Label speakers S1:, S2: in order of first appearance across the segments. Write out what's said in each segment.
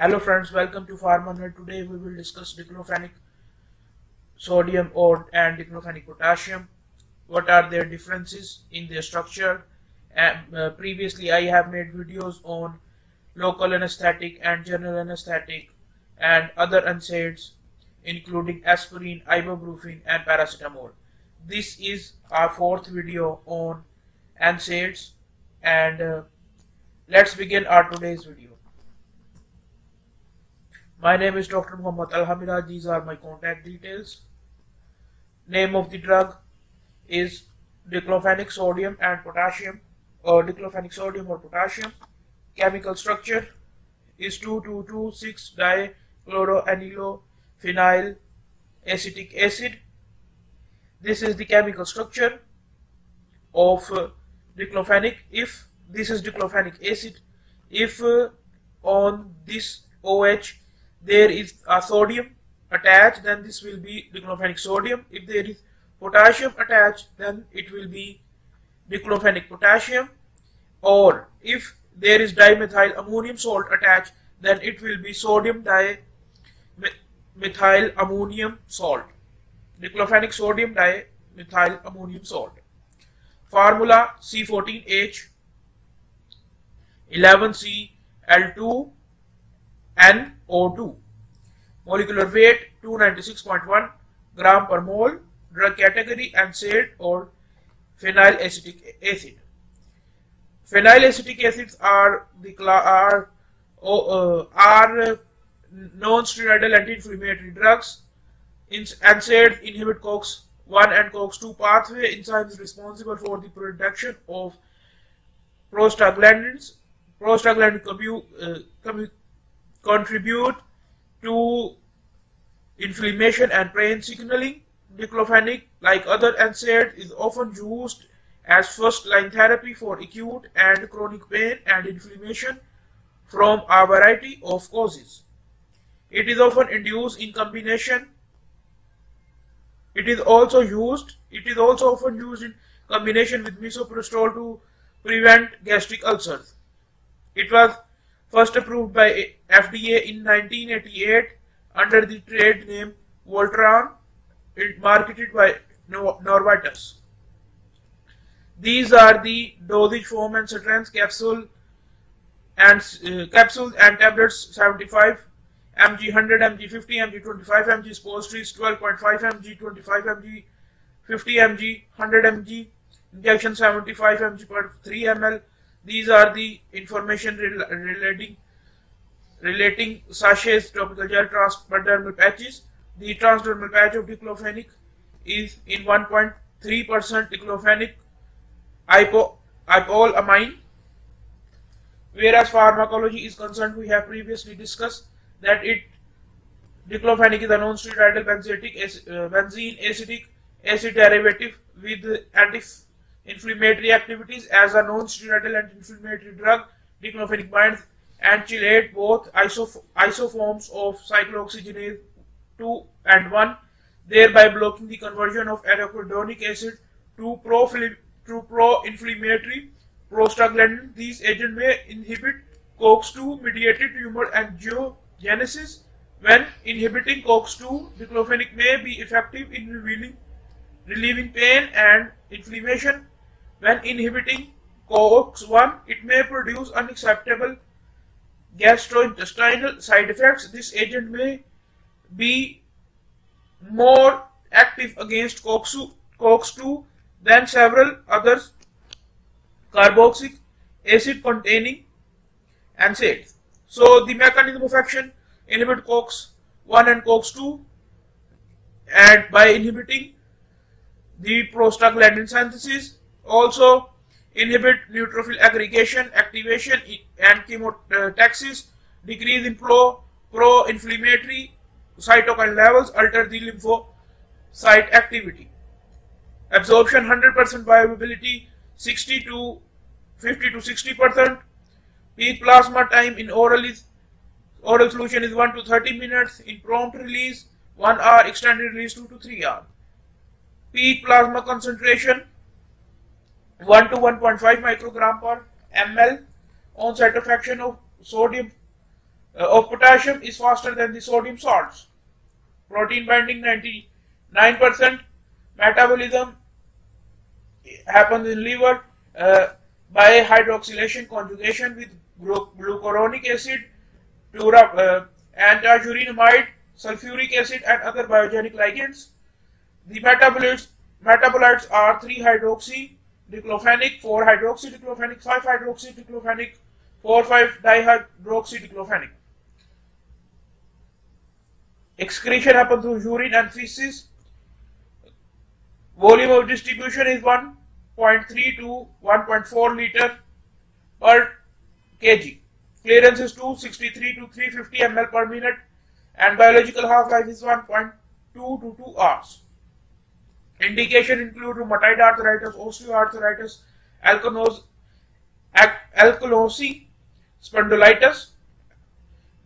S1: Hello friends, welcome to PharmaNerd. Today we will discuss diclofenac sodium and diclofenac potassium. What are their differences in their structure? And, uh, previously I have made videos on local anesthetic and general anesthetic and other NSAIDs including aspirin, ibuprofen and paracetamol. This is our fourth video on NSAIDs and uh, let's begin our today's video. My name is Dr. Muhammad Alhamira. These are my contact details. Name of the drug is diclofenac sodium and potassium or diclofenac sodium or potassium. Chemical structure is 2226 dichloroanilophenyl acetic acid. This is the chemical structure of uh. If this is diclofenac acid, if uh, on this OH there is a sodium attached then this will be diclofenac sodium. If there is potassium attached then it will be diclofenac potassium. Or if there is dimethyl ammonium salt attached then it will be sodium dimethyl ammonium salt. Diclofenac sodium dimethyl ammonium salt. Formula C14H 11Cl2 NO2. Molecular weight 296.1 gram per mole. Drug category NSAID or phenyl acetic acid. Phenyl acetic acids are the are uh, are non-steroidal anti-inflammatory drugs. NSAIDs inhibit COX-1 and COX-2 pathway enzymes responsible for the production of prostaglandins. Prostaglandins uh, contribute to inflammation and pain signaling. Diclofenac, like other NSAIDs, is often used as first-line therapy for acute and chronic pain and inflammation from a variety of causes. It is often induced in combination. It is also used. It is also often used in combination with misoprostol to prevent gastric ulcers. It was first approved by FDA in 1988 under the trade name Voltaren, it marketed by Novartis. These are the dosage form and strength capsule and uh, capsules and tablets 75 mg, 100 mg, 50 mg, 25 mg, suppositories 12.5 mg, 25 mg, 50 mg, 100 mg, injection 75 mg per 3 ml, these are the information relating relating sachets, topical gel, transdermal patches. The transdermal patch of diclofenac is in 1.3% diclofenac epolamine. Whereas pharmacology is concerned, we have previously discussed that it diclofenac is a non-steroidal benzetic, uh, benzene acetic acid derivative with anti inflammatory activities as a non-steroidal anti-inflammatory drug. Diclofenac binds and chelate both isof isoforms of cyclooxygenase 2 and 1, thereby blocking the conversion of arachidonic acid to pro-inflammatory prostaglandin. These agents may inhibit COX-2 mediated tumor angiogenesis. When inhibiting COX-2, diclofenac may be effective in relieving, relieving pain and inflammation when inhibiting COX-1, it may produce unacceptable gastrointestinal side effects. This agent may be more active against COX-2 than several other carboxylic acid containing NSAIDs. So the mechanism of action inhibit COX-1 and COX-2 and by inhibiting the prostaglandin synthesis also inhibit neutrophil aggregation, activation, and chemotaxis, decrease in pro-inflammatory cytokine levels, alter the lymphocyte activity. Absorption 100% bioavailability 60 to 50 to 60 percent. Peak plasma time in oral is oral solution is 1 to 30 minutes. In prompt release 1 hour. Extended release 2 to 3 hour. Peak plasma concentration 1 to 1.5 microgram per ml onset of action of sodium uh, of potassium is faster than the sodium salts. Protein binding 99% metabolism happens in liver uh, by hydroxylation conjugation with glucuronic acid to uh, antiurinamide, sulfuric acid and other biogenic ligands. The metabolites, metabolites are 3-hydroxy diclofenac, 4-hydroxy diclofenac, 5-hydroxy diclofenac, 4,5-dihydroxy diclofenac. Excretion happens through urine and feces. Volume of distribution is 1.3 to 1.4 liter per kg. Clearance is 263 to 350 ml per minute and biological half-life is 1.2 to 2 hours. Indication include rheumatoid arthritis, osteoarthritis, ankylosing, spondylitis,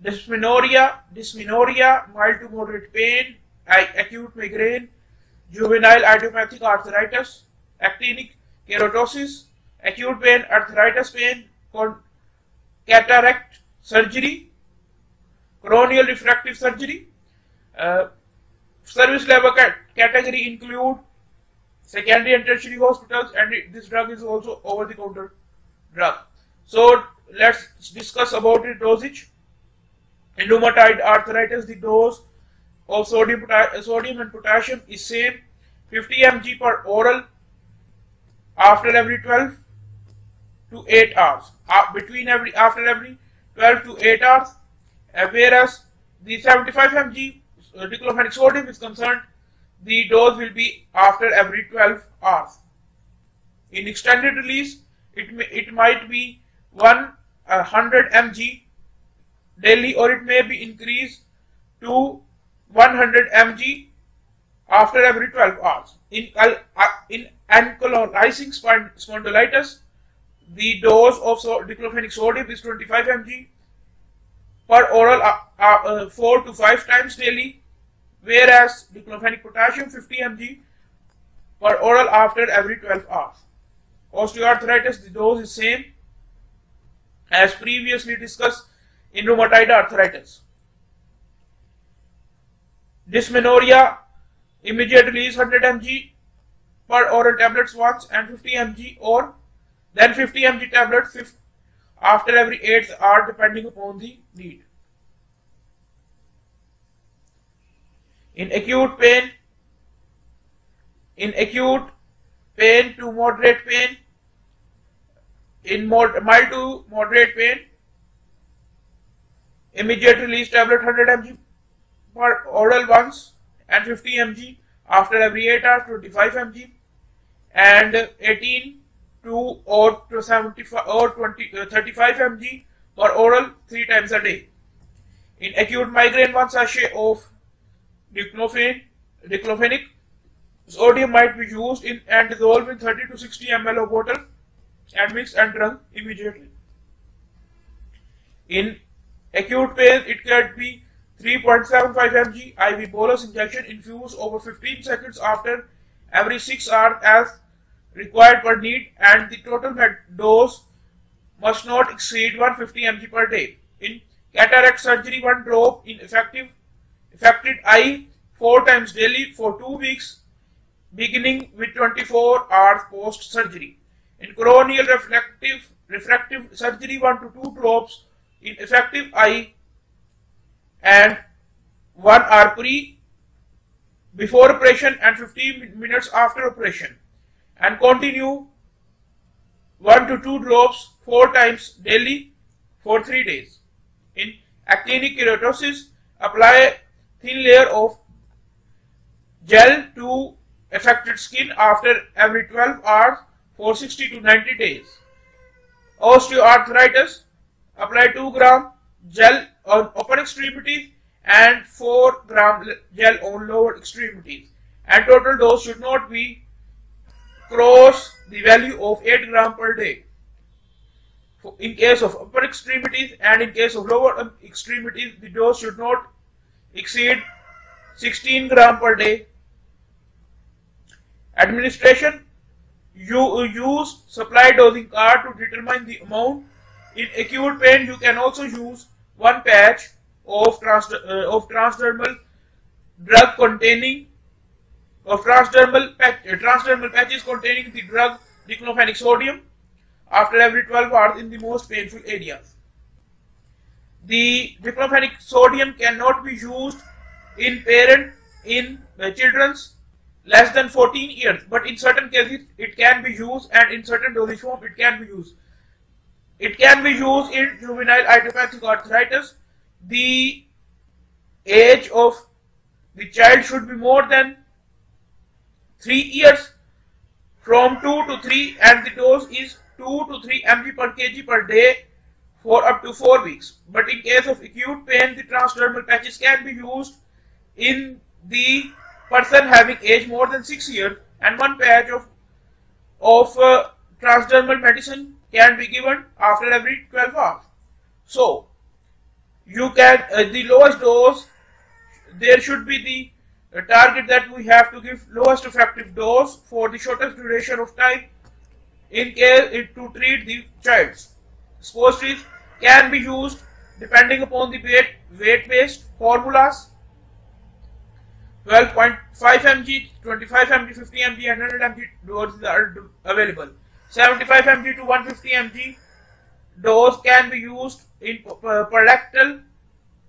S1: dysmenorrhea, dysmenorrhea, mild to moderate pain, acute migraine, juvenile idiopathic arthritis, actinic keratosis, acute pain, arthritis pain, cataract surgery, corneal refractive surgery. Uh, service level category include secondary and tertiary hospitals and this drug is also over the counter drug. So let's discuss about the dosage. In rheumatoid arthritis, the dose of sodium, sodium and potassium is same 50 mg per oral after every 12 to 8 hours. Uh, between every after every 12 to 8 hours, uh, whereas the 75 mg uh, diclofenac sodium is concerned, the dose will be after every 12 hours. In extended release, it may, it might be 100 mg daily or it may be increased to 100 mg after every 12 hours. In, uh, in ankylosing spondylitis, the dose of so diclofenac sodium is 25 mg per oral uh, uh, uh, 4 to 5 times daily, whereas diclofenac potassium 50 mg per oral after every 12 hours. Osteoarthritis, the dose is same as previously discussed in rheumatoid arthritis. Dysmenorrhea immediate release 100 mg per oral tablets once and 50 mg or then 50 mg tablets after every 8th hour depending upon the need. In acute pain, in acute pain to moderate pain, in mod mild to moderate pain, immediate release tablet 100 mg per oral once and 50 mg after every 8 hours 25 mg and 18 to or to 75 or 20 uh, 35 mg per oral 3 times a day. In acute migraine, once one sachet of diclofenac, diclofenac sodium might be used in and dissolved in 30 to 60 ml of water and mixed and drunk immediately. In acute pain, it can be 3.75 mg IV bolus injection infused over 15 seconds after every 6 hours as required per need and the total dose must not exceed 150 mg per day. In cataract surgery, one drop in effective affected eye four times daily for two weeks beginning with 24 hours post surgery. In corneal refractive refractive surgery, one to two drops in effective eye and one hour pre before operation and 15 minutes after operation and continue 1 to 2 drops 4 times daily for 3 days. In actinic keratosis, apply thin layer of gel to affected skin after every 12 hours for 60 to 90 days. Osteoarthritis, apply 2 gram gel on upper extremities and 4 gram gel on lower extremities and total dose should not be cross the value of 8 gram per day. In case of upper extremities and in case of lower um, extremities, the dose should not exceed 16 gram per day. Administration You use supply dosing card to determine the amount. In acute pain, you can also use one patch of, trans, uh, of transdermal drug containing of transdermal patch, uh, transdermal patches containing the drug diclofenac sodium after every 12 hours in the most painful areas. The diclofenac sodium cannot be used in parent in children's less than 14 years, but in certain cases it can be used and in certain dosage form it can be used. It can be used in juvenile idiopathic arthritis. The age of the child should be more than 3 years from 2 to 3 and the dose is 2 to 3 mg per kg per day for up to 4 weeks. But in case of acute pain, the transdermal patches can be used in the person having age more than 6 years and one patch of, of uh, transdermal medicine can be given after every 12 hours. So, you can, uh, the lowest dose, there should be the uh, target that we have to give lowest effective dose for the shortest duration of time in case to treat the child's. Suppositories can be used depending upon the weight, weight based formulas 12.5 mg, 25 mg, 50 mg, and 100 mg doses are available. 75 mg to 150 mg dose can be used in per lactal,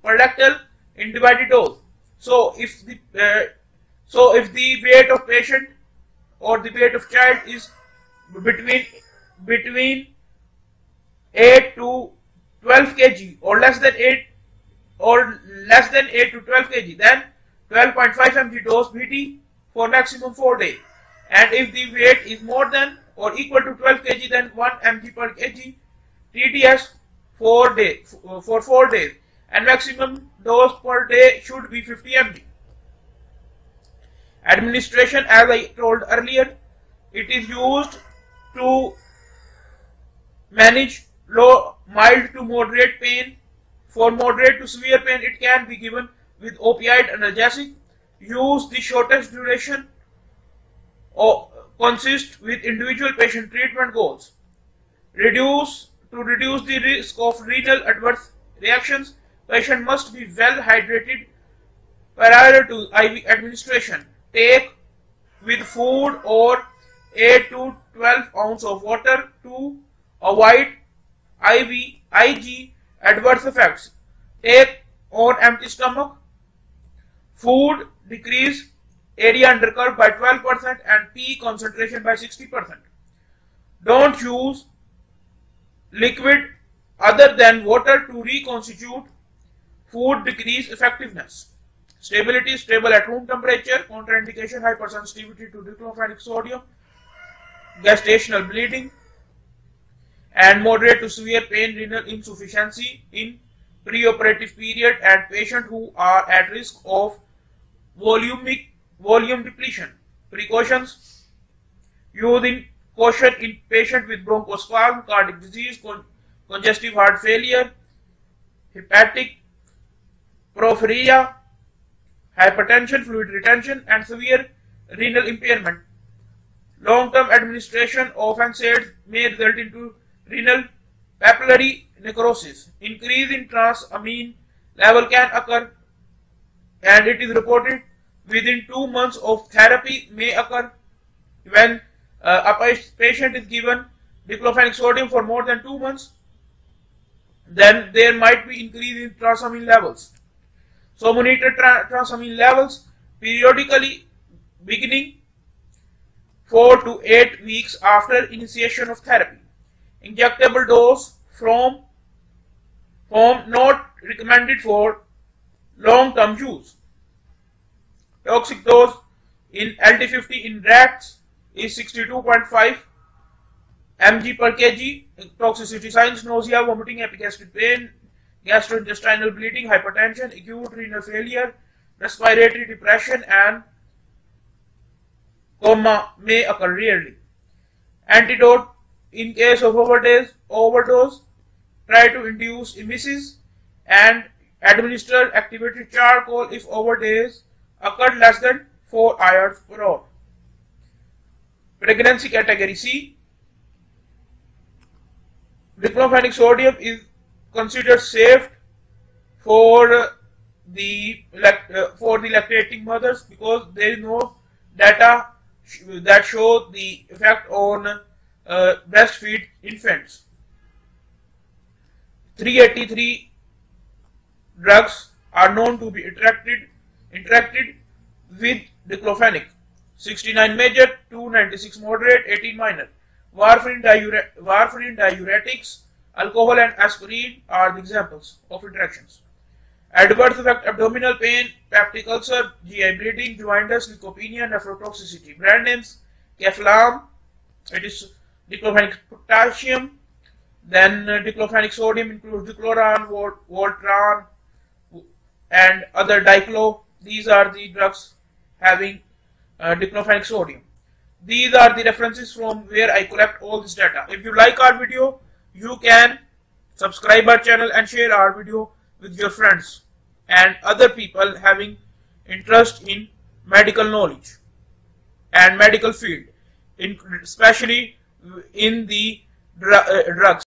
S1: per in divided dose. So if the uh, so if the weight of patient or the weight of child is between between 8 to 12 kg or less than 8 or less than 8 to 12 kg then 12.5 mg dose BT for maximum 4 days. And if the weight is more than or equal to 12 kg then 1 mg per kg TDS 4 days uh, for 4 days and maximum dose per day should be 50 mg. Administration as I told earlier it is used to manage low mild to moderate pain. For moderate to severe pain it can be given with opioid analgesic use the shortest duration or consist with individual patient treatment goals. Reduce to reduce the risk of renal adverse reactions, patient must be well hydrated prior to IV administration. Take with food or 8 to 12 ounce of water to avoid IV, IG adverse effects. Take on empty stomach Food decrease area under curve by 12% and P concentration by 60%. Don't use liquid other than water to reconstitute food decrease effectiveness. Stability stable at room temperature, contraindication hypersensitivity to diclofenac sodium, gestational bleeding, and moderate to severe pain renal insufficiency in preoperative period and patient who are at risk of volumic volume depletion. Precautions using caution in patient with bronchospasm, cardiac disease, con congestive heart failure, hepatic porphyria, hypertension, fluid retention, and severe renal impairment. Long-term administration of NSAIDs may result into renal papillary necrosis. Increase in transamine level can occur and it is reported within two months of therapy may occur. When uh, a patient is given diclofenac sodium for more than two months then there might be increase in transamine levels. So monitor tra transamine levels periodically beginning 4 to 8 weeks after initiation of therapy injectable dose from form not recommended for long-term use. Toxic dose in LD50 in rats is 62.5 mg per kg. Toxicity signs nausea, vomiting, epigastric pain, gastrointestinal bleeding, hypertension, acute renal failure, respiratory depression and coma may occur rarely. Antidote in case of overdose, overdose try to induce emesis and Administer activated charcoal if overdose occurred less than 4 hours per hour. Pregnancy category C. Diclofenac sodium is considered safe for the for the lactating mothers because there is no data that show the effect on uh, breastfeed infants. 383 drugs are known to be interacted interacted with diclofenac. 69 major, 296 moderate, 18 minor. Warfarin, diure warfarin diuretics, alcohol and aspirin are the examples of interactions. Adverse effect abdominal pain, peptic ulcer, GI bleeding, jaundice, leukopenia, nephrotoxicity. Brand names Caflam, it is diclofenac potassium, then uh, diclofenac sodium includes dicloran, Voltaren, and other diclo. These are the drugs having uh, diclofenac sodium. These are the references from where I collect all this data. If you like our video, you can subscribe our channel and share our video with your friends and other people having interest in medical knowledge and medical field, especially in the uh, drugs.